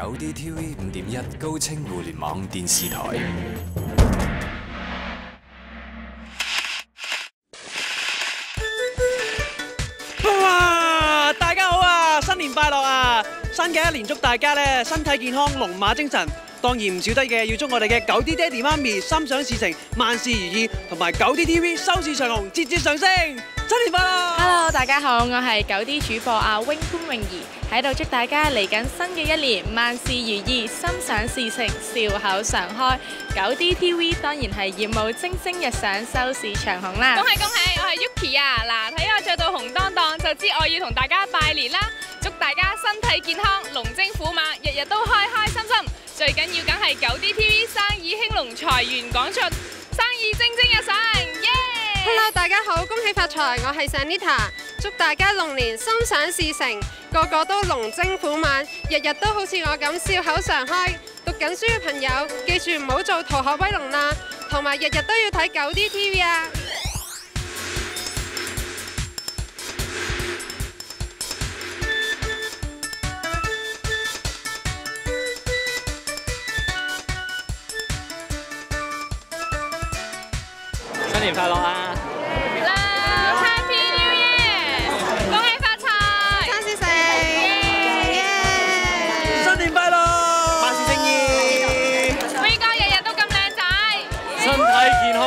九 D TV 五点一高清互联网电视台。哇！大家好啊，新年快乐啊！新嘅一年祝大家咧身体健康，龙马精神。當然唔少得嘅，要祝我哋嘅九 D 爹哋媽咪心想事成，萬事如意，同埋九 D TV 收視長虹，節節上升。新年快樂 Hello，大家好，我係九 D 主播阿 wing 潘泳儀，喺度祝大家嚟緊新嘅一年萬事如意，心想事成，笑口常開。九 D TV 當然係業務蒸蒸日上，收視長虹啦！恭喜恭喜，我係 Yuki 啊！嗱，睇我着到紅當當，就知我要同大家拜年啦！祝大家身體健康，龍精虎猛，日日都開開係九 D TV 生意兴隆，财源广进，生意蒸蒸日上，耶、！Hello，大家好，恭喜发财，我系 Sanita，祝大家龙年心想事成，个个都龙精虎猛，日日都好似我咁笑口常开。读紧书嘅朋友，记住唔好做逃学威龙啦，同埋日日都要睇九 D TV 啊新年快樂啊！Happy New Year！恭喜發財，發事成！新年快樂，發事成意。V 哥日日都咁靚仔，身體健康。